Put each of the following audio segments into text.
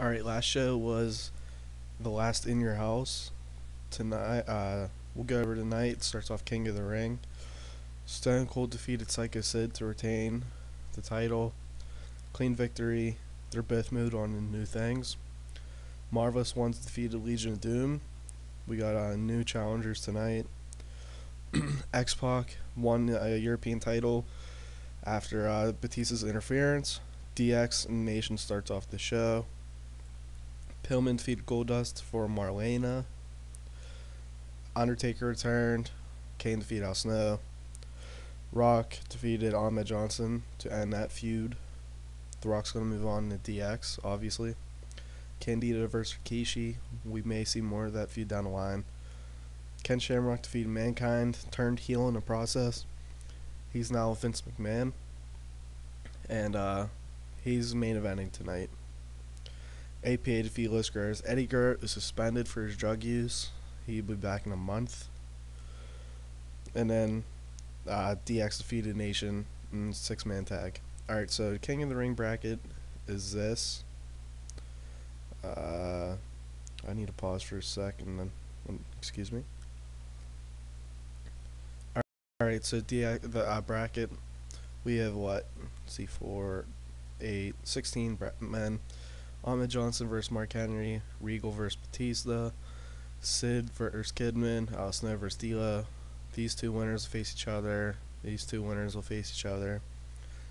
All right, last show was the last in your house. Tonight, uh, we'll go over tonight. It starts off King of the Ring. Stone Cold defeated Psycho Sid to retain the title. Clean victory. They're both moved on to new things. Marvelous Ones defeated Legion of Doom. We got uh, new challengers tonight. X Pac won a European title after uh, Batista's interference. DX Nation starts off the show. Pillman defeated Goldust for Marlena. Undertaker returned. Kane defeated Al Snow. Rock defeated Ahmed Johnson to end that feud. The Rock's going to move on to DX, obviously. Candido versus Rikishi. We may see more of that feud down the line. Ken Shamrock defeated Mankind, turned heel in the process. He's now Vince McMahon. And uh, he's main eventing tonight. APA defeat Los Guerreros. Eddie Guerrero is suspended for his drug use. He'll be back in a month. And then uh, DX defeated Nation in six man tag. Alright, so King of the Ring bracket is this. Uh, I need to pause for a second. Then, um, excuse me. Alright, so DX, the uh, bracket, we have what? See, four, eight, 16 bra- men. Ahmed Johnson versus Mark Henry, Regal versus Batista, Sid versus Kidman, Al versus D'Lo. These two winners will face each other. These two winners will face each other.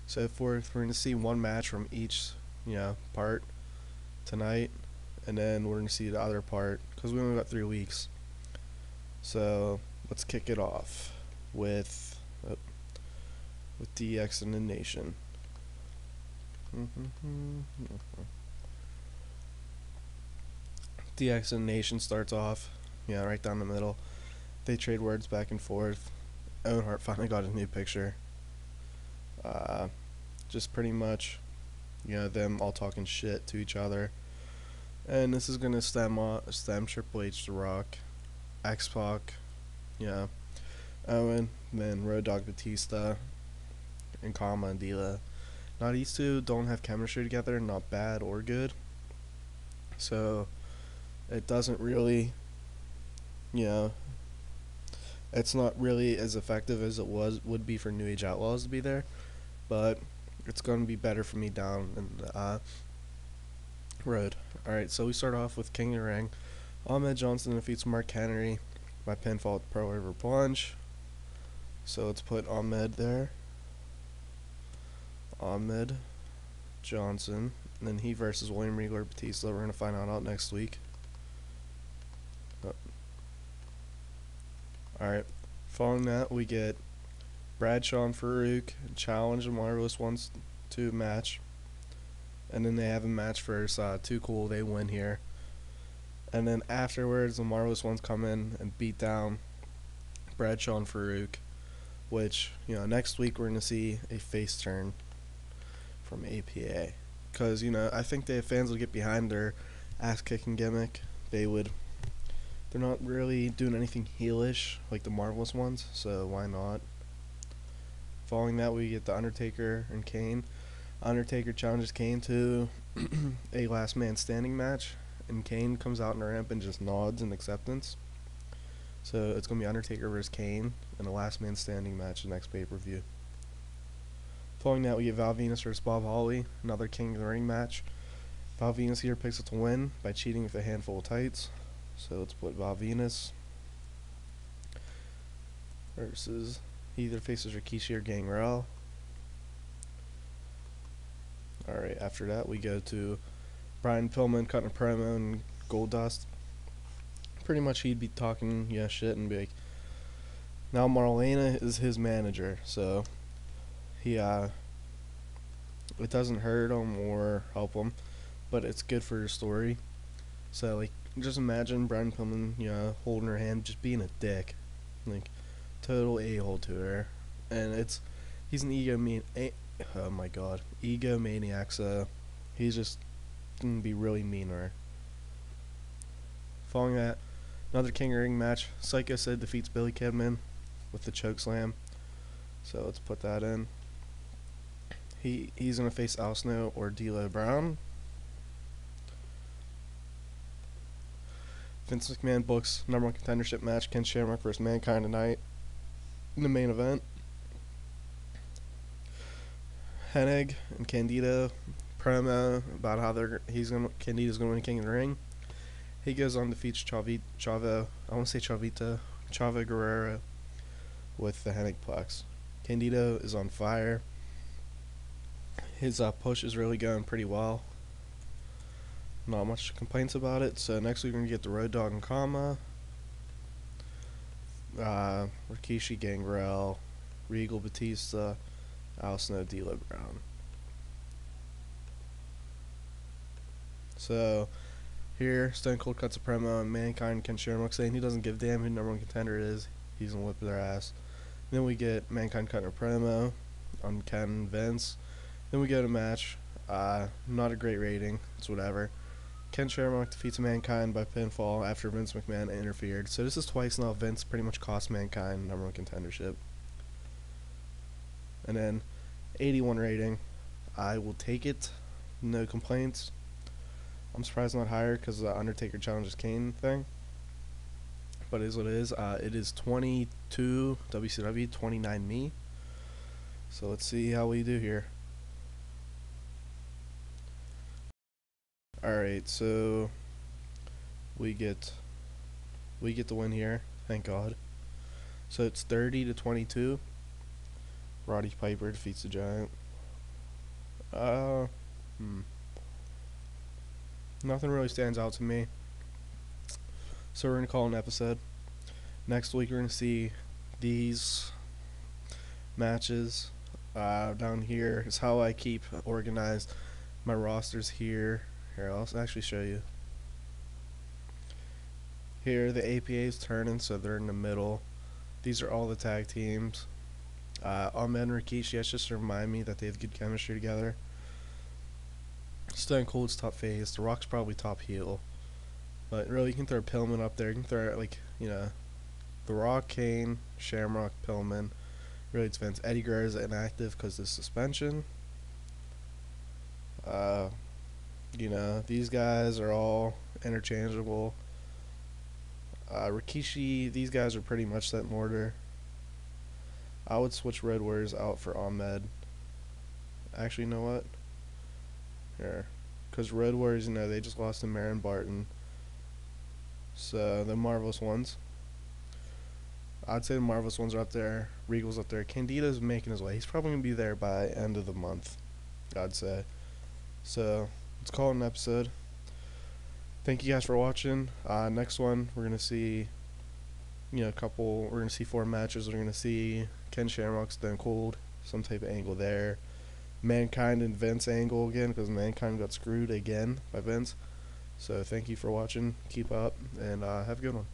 So forth, we're going to see one match from each, you know, part tonight, and then we're going to see the other part because we only got three weeks. So let's kick it off with uh, with DX and the Nation. DX and Nation starts off, yeah, right down the middle. They trade words back and forth. Owen Hart finally got a new picture. Uh, just pretty much, you know, them all talking shit to each other. And this is gonna stem o- stem Triple H to Rock, X Pac, yeah, Owen, then Road Dog Batista, and Kama and D'Lo. Now these two don't have chemistry together, not bad or good. So it doesn't really, you know, it's not really as effective as it was would be for New Age Outlaws to be there, but it's going to be better for me down in the uh, road. All right, so we start off with King of the Ring. Ahmed Johnson defeats Mark Henry by pinfall at Pearl River Plunge. So let's put Ahmed there. Ahmed Johnson. And then he versus William Regal Batista. We're going to find out next week. Alright. Following that, we get Bradshaw and Farouk challenge the Marvelous Ones to match. And then they have a match first. Uh, too cool. They win here. And then afterwards, the Marvelous Ones come in and beat down Bradshaw and Farouk. Which, you know, next week we're going to see a face turn from APA. Because, you know, I think the fans will get behind their ass kicking gimmick. They would. They're not really doing anything heelish like the Marvelous ones, so why not? Following that, we get The Undertaker and Kane. Undertaker challenges Kane to a last man standing match, and Kane comes out in the ramp and just nods in acceptance. So it's going to be Undertaker versus Kane in a last man standing match the next pay per view. Following that, we get Val Venis versus Bob Holly, another King of the Ring match. Val Venis here picks up to win by cheating with a handful of tights. So let's put Venis versus he either faces Rikishi or Gangrel. Alright, after that we go to Brian Pillman cutting a and Goldust. Pretty much he'd be talking yeah shit and be like now Marlena is his manager, so he uh it doesn't hurt him or help him, but it's good for your story. So like just imagine Brian Pillman, you know, holding her hand, just being a dick, like total a hole to her, and it's he's an ego mean. Oh my god, ego maniac. So uh, he's just gonna be really mean to her. Following that, another King Ring match. Psycho Sid defeats Billy Kidman with the choke slam. So let's put that in. He he's gonna face Al Snow or D'Lo Brown. Vince McMahon books number one contendership match Ken Shamrock versus Mankind tonight in the main event. Hennig and Candido promo about how they're he's gonna Candido's gonna win King of the Ring. He goes on defeats Chavi, Chavo. I want to say Chavita, Chavo Guerrero with the Hennig Plex. Candido is on fire. His uh, push is really going pretty well. Not much complaints about it. So next week we're gonna get the Road Dog and Kama, uh, Rikishi Gangrel, Regal Batista, Al Snow, D'Lo Brown. So here, Stone Cold cuts a promo on Mankind Ken Shamrock saying he doesn't give a damn who number one contender is. He's gonna whip their ass. Then we get Mankind cutting a promo on Ken and Vince. Then we get a match. Uh, not a great rating. It's whatever. Ken Shamrock defeats Mankind by pinfall after Vince McMahon interfered. So this is twice now Vince pretty much cost Mankind number one contendership. And then 81 rating. I will take it. No complaints. I'm surprised not higher because the Undertaker challenges Kane thing. But it is what it is. Uh, it is 22 WCW, 29 me. So let's see how we do here. Alright, so we get we get the win here, thank God. So it's 30 to 22. Roddy Piper defeats the Giant. Uh, hmm. Nothing really stands out to me. So we're to call an episode. Next week we're going to see these matches. Uh, down here is how I keep organized my rosters here. Here, I'll actually show you. Here, the APA is turning, so they're in the middle. These are all the tag teams. Uh, Ahmed and Rikishi, that's just to remind me that they have good chemistry together. Stone Cold's top face. The Rock's probably top heel. But really, you can throw Pillman up there. You can throw, like, you know, The Rock, Kane, Shamrock, Pillman. Really, it's Vince. Eddie Guerrero is inactive because of suspension. Uh, you know, these guys are all interchangeable. Uh, Rikishi, these guys are pretty much that mortar. I would switch Red Warriors out for Ahmed. Actually, you know what? Here. Because Red Warriors, you know, they just lost to Marin Barton. So, the Marvelous Ones. I'd say the Marvelous Ones are up there. Regal's up there. Candido's making his way. He's probably going to be there by end of the month, I'd say. So, let's call it an episode. Thank you guys for watching. Uh, next one, we're to see, you know, a couple, we're to see four matches. We're to see Ken Shamrock, Stone Cold, some type of angle there. Mankind and Vince angle again because Mankind got screwed again by Vince. So thank you for watching. Keep up and uh, have a good one.